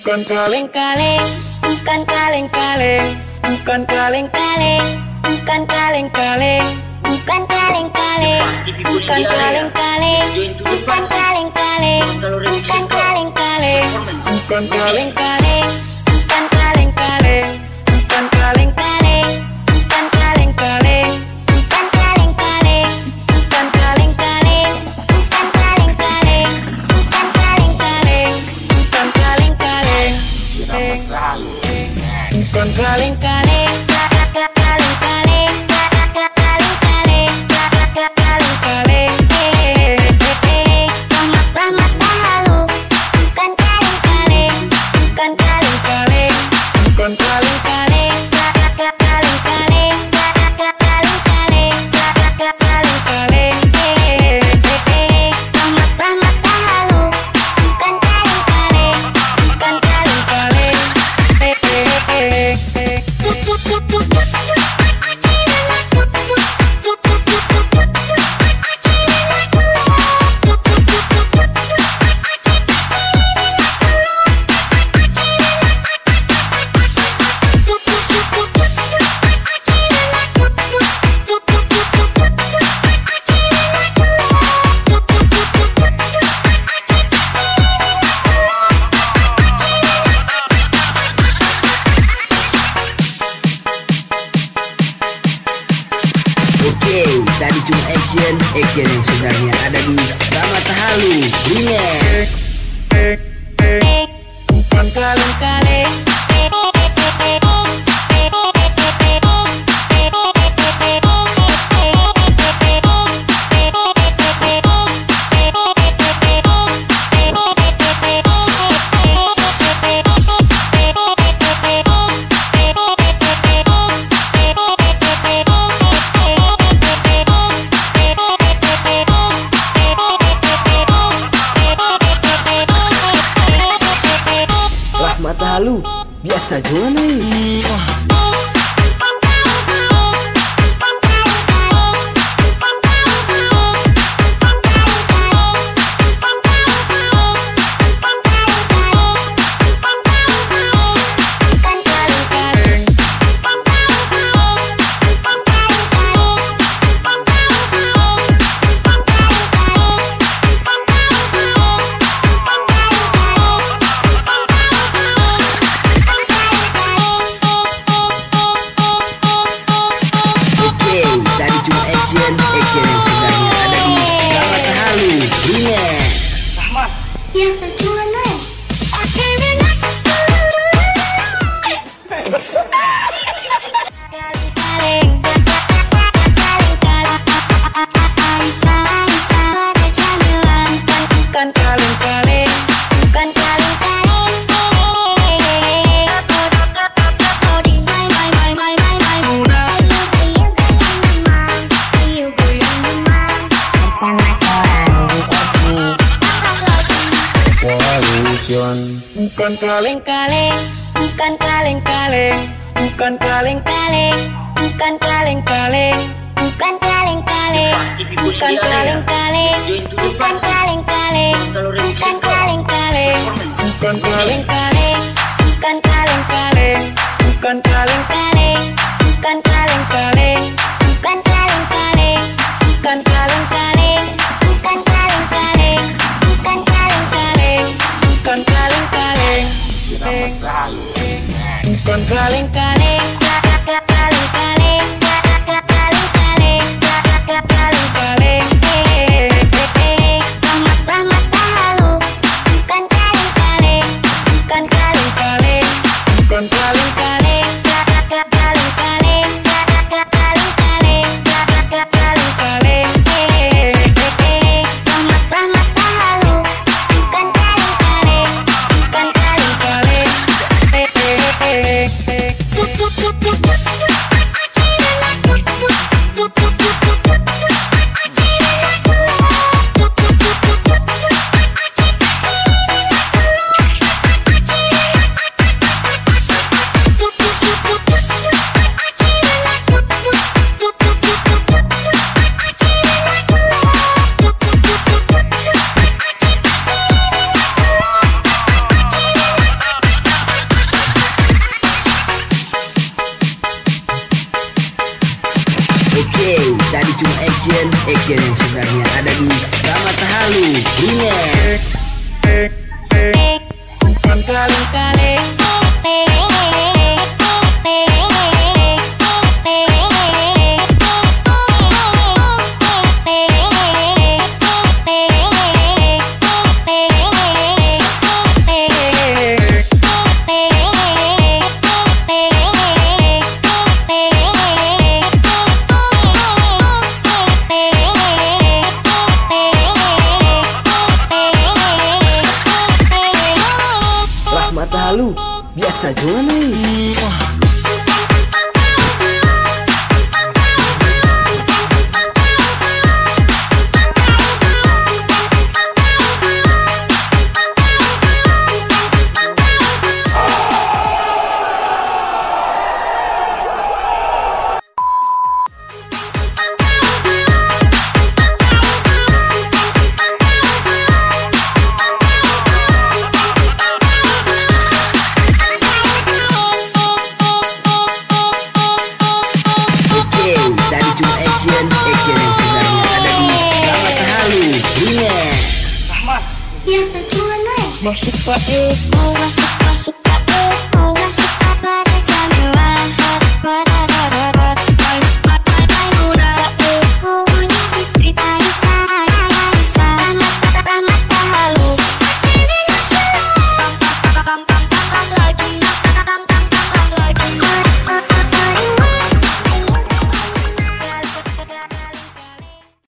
Bukan kaleng-kaleng, bukan kaleng-kaleng, bukan kaleng-kaleng, bukan kaleng-kaleng, bukan kaleng-kaleng, bukan kaleng-kaleng, bukan kaleng-kaleng, bukan kaleng-kaleng, bukan kaleng-kaleng, cuma action, action yang sebenarnya ada di Rahmat Halu Remix. Bukan kaleng-kaleng Rahmat Halu, biasa juga nih. gracias kaleng-kaleng Bukan kaleng-kaleng. Bukan kaleng-kaleng Bukan kaleng-kaleng. Bukan kaleng-kaleng Bukan kaleng-kaleng. Bukan kaleng-kaleng Bukan kaleng-kaleng. Bukan kaleng-kaleng Bukan kaleng-kaleng. Bukan kaleng-kaleng Bukan kaleng-kaleng kaleng Bukan kaleng kaleng Kaleng kaleng Bukan kali kali, Bukan kali kali, Bukan kali. Action action yang sebenarnya ada di Rama Tahalu Remix. Rahmat Masuk suka eh Masuk suka suka eh pada jam Pada